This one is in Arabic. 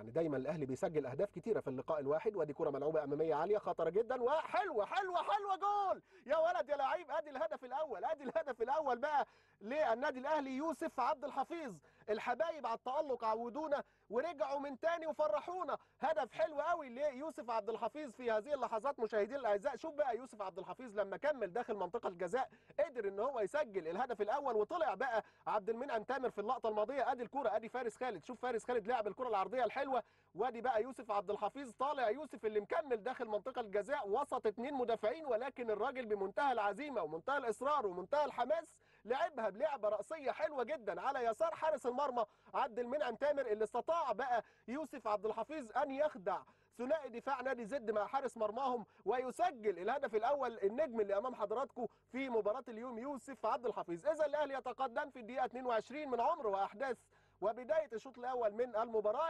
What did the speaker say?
يعني دايما الأهلي بيسجل أهداف كتيرة في اللقاء الواحد وأدي كرة ملعوبة أمامية عالية خطره جدا وحلوة حلوة حلوة جول! يا ولد يا لعيب أدي الهدف الأول أدي الهدف الأول بقى للنادي الأهلي يوسف عبد الحفيظ. الحبايب على التألق عودونا ورجعوا من تاني وفرحونا. هدف حلو قوي ليوسف عبد الحفيظ في هذه اللحظات مشاهدينا الأعزاء. شوف بقى يوسف عبد الحفيظ لما كمل داخل منطقة الجزاء قدر إن هو يسجل الهدف الأول وطلع بقى عبد المنعم تامر في اللقطة الماضية. أدي الكرة أدي فارس خالد. شوف فارس خالد لعب الكرة العرضية الحلوة. وأدي بقى يوسف عبد الحفيظ طالع. يوسف اللي مكمل داخل منطقة الجزاء وسط اثنين مدافعين ولكن الراجل بمنتهى العزيمة ومنتهى الإصرار ومنتهى الحماس لعبها بلعبة رأسية حلوة جدا على يسار حارس المرمى عبد المنعم تامر اللي استطاع بقى يوسف عبد الحفيظ أن يخدع ثنائي دفاع نادي زد مع حارس مرماهم ويسجل الهدف الأول النجم اللي أمام حضراتكم في مباراة اليوم يوسف عبد الحفيظ. اذا الأهلي يتقدم في الدقيقة 22 من عمر وأحداث وبداية الشوط الأول من المباراة.